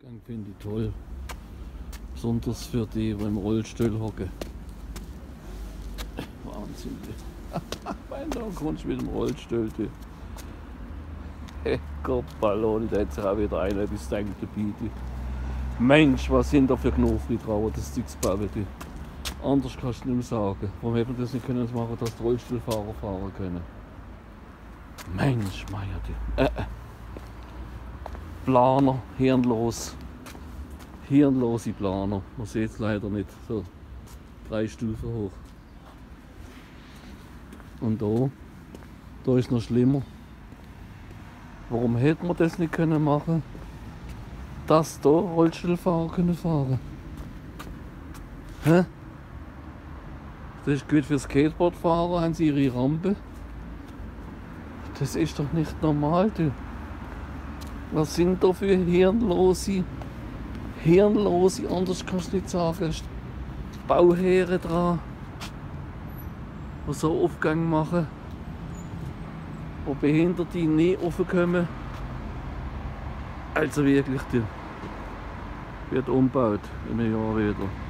Gang finde ich toll. Besonders für die, die im Rollstuhl hocken. Wahnsinn. Wenn da kommst du mit dem Rollstuhl. Du. Gott, Ballon, da hat sich auch wieder einer etwas gedacht dabei. Du. Mensch, was sind da für Knochen drauf, das Zeug zu bauen. Du. Anders kannst du nicht mehr sagen. Warum hätten wir das nicht können machen, dass die Rollstuhlfahrer fahren können? Mensch, Meier, du. Äh, äh. Planer, hirnlos. Hirnlose Planer. Man sieht es leider nicht. So drei Stufen hoch. Und da, da ist noch schlimmer. Warum hätte man das nicht können machen? Dass da Rollstuhlfahrer können fahren. Hä? Das ist gut für Skateboardfahrer, haben sie ihre Rampe. Das ist doch nicht normal, du. Was sind da für hirnlose, hirnlose, anders kannst du nicht sagen, Bauherren dran, die so Aufgang machen, wo Behinderte nie aufkommen. Also wirklich, die wird umgebaut einem Jahr wieder.